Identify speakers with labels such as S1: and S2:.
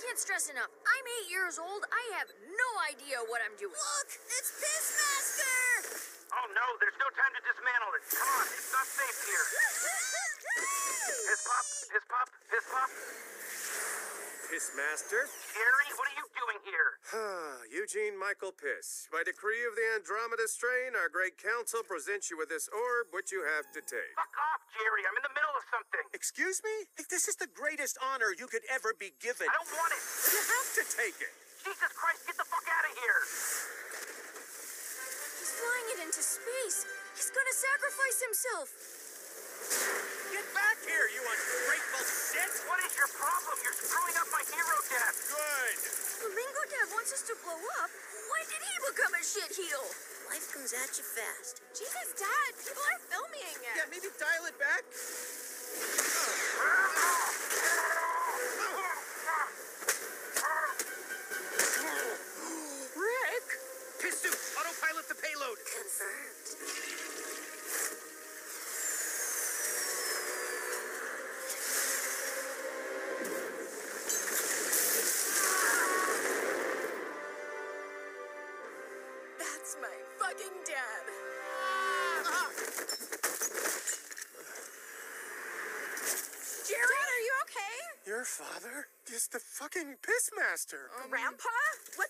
S1: can't stress enough. I'm eight years old. I have no idea what I'm doing.
S2: Look, it's Pissmaster!
S3: Oh no, there's no time to dismantle it. Come on, it's not safe here. Piss pop, piss pop, piss pop.
S4: Pissmaster?
S3: Jerry, what are you doing here?
S4: Eugene Michael Piss. By decree of the Andromeda strain, our great council presents you with this orb, which you have to take.
S3: Fuck off, Jerry. I'm in the middle of something.
S4: Excuse me? This is the greatest honor you could ever be given.
S3: I don't want it.
S4: You have to take it.
S3: Jesus Christ, get the fuck out of here.
S1: He's flying it into space. He's gonna sacrifice himself.
S4: Get back here, you ungrateful shit!
S3: What is your problem? You're screwing up my hero death.
S4: Good.
S1: Dad wants us to blow up. When did he become a shitheel?
S2: Life comes at you fast.
S1: Jesus, Dad, people are my fucking dad. Jerry, are you okay?
S4: Your father is the fucking Pissmaster.
S1: Grandpa? What the hell?